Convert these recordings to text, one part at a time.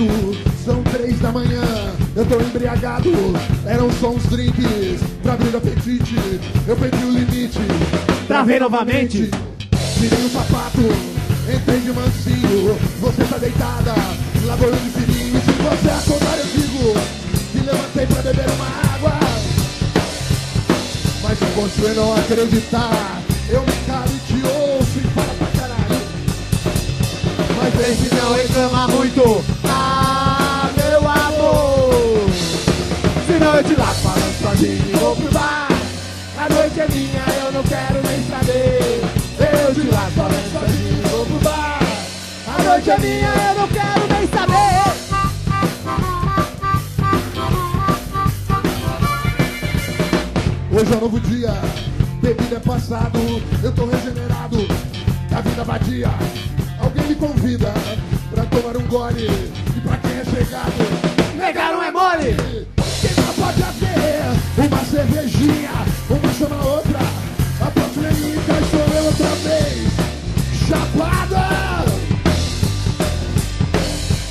quatro, são três da manhã. Eu tô embriagado, eram só uns drinks pra abrir o apetite. Eu perdi o limite. Travei novamente. Tirei o sapato, entrei de mansinho. Você tá deitada, laboando de fininho. Se você acordar, eu digo: Me levantei pra beber uma água. Mas eu a não acreditar. Eu me Se não reclama muito. Ah, meu amor. Senão eu te largo falando sozinho e vou pro bar. A noite é minha, eu não quero nem saber. Eu te largo falando sozinho e vou pro bar. A noite é minha, eu não quero nem saber. Hoje é um novo dia, bebida é passado, eu tô regenerado, a vida vadia. Alguém me convida pra tomar um gole, e pra quem é chegado, Negar não é mole. quem não pode haver uma cervejinha, uma chama a outra, a próxima é cá estou eu outra vez, chapada.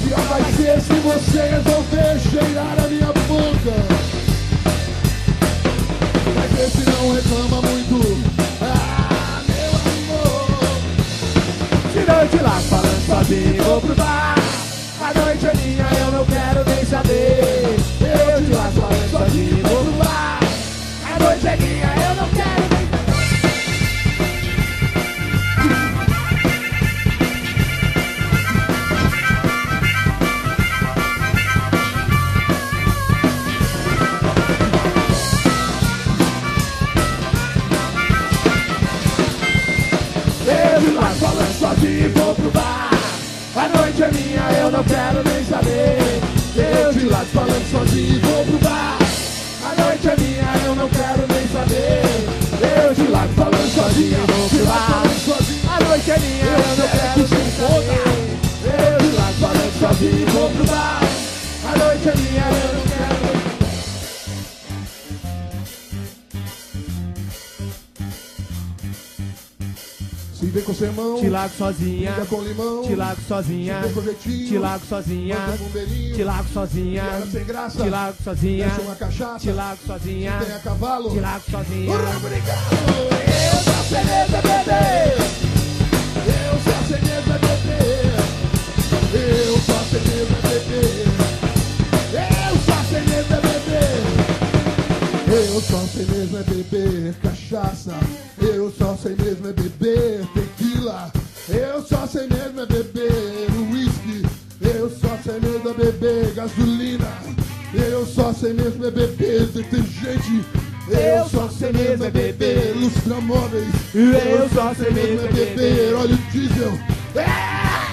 Pior vai ser se você resolver cheirar a minha boca. Mas vê se não reclama sozinho, vou pro bar. Sozinho, pro bar. A noite é minha, eu não quero nem saber. Eu de lá falando sozinho, vou pro bar. A noite é minha, eu não quero Se vem com sermão, Te largo sozinha. Com limão. Te largo sozinha. Te largo sozinha. Te largo sozinha. Sem graça. Te largo sozinha. Uma cachaça. Te largo sozinha. Tem a cavalo. Te largo sozinha. Cachaça. Eu só sei mesmo é beber tequila. Eu só sei mesmo é beber whisky. Eu só sei mesmo é beber gasolina. Eu só sei mesmo é beber detergente. Eu só sei mesmo é beber lustramóveis. Eu só sei mesmo é beber óleo diesel. É!